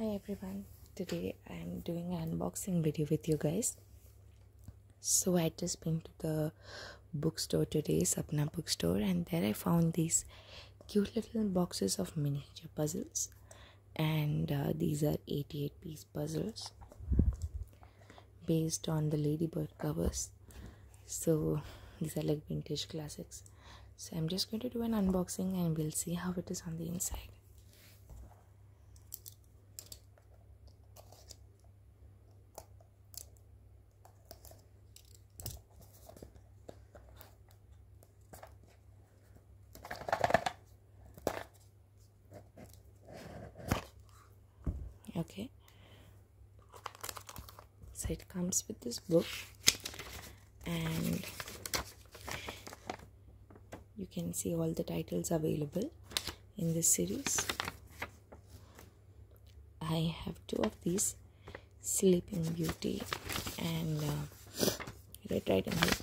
hi everyone. Today i'm doing an unboxing video with you guys. So i just been to the bookstore today sapna bookstore and there i found these cute little boxes of miniature puzzles. And uh, these are 88 piece puzzles based on the ladybird covers. So these are like vintage classics. So i'm just going to do an unboxing and we'll see how it is on the inside okay. So it comes with this book. And you can see all the titles available in this series. I have two of these. Sleeping beauty and uh, red riding hood.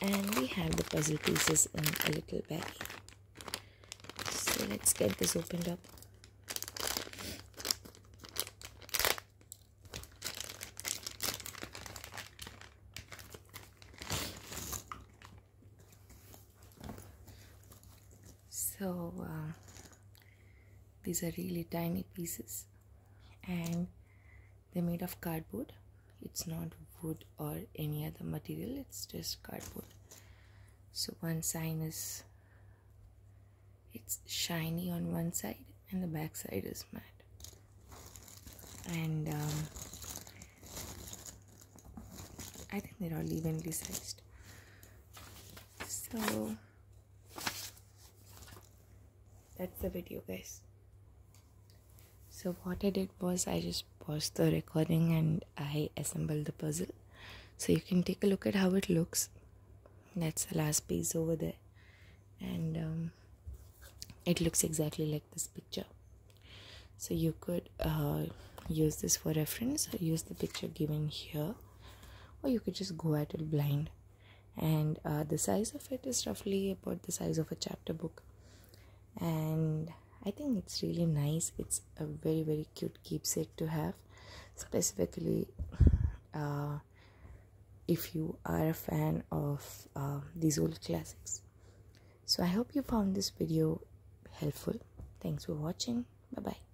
And we have the puzzle pieces in a little bag. So let's get this opened up so uh, these are really tiny pieces and they're made of cardboard. It's not wood or any other material it's just cardboard. So one sign is it's shiny on one side and the back side is matte. And um, I think they're all evenly sized. So that's the video guys. So what i did was i just paused the recording and i assembled the puzzle. So you can take a look at how it looks. That's the last piece over there. And um, it looks exactly like this picture. So you could uh, use this for reference. Or use the picture given here. Or you could just go at it blind. And uh, the size of it is roughly about the size of a chapter book and I think it's really nice. It's a very very cute keepsake to have, specifically uh, if you are a fan of uh, these old classics. So I hope you found this video helpful. Thanks for watching. Bye bye.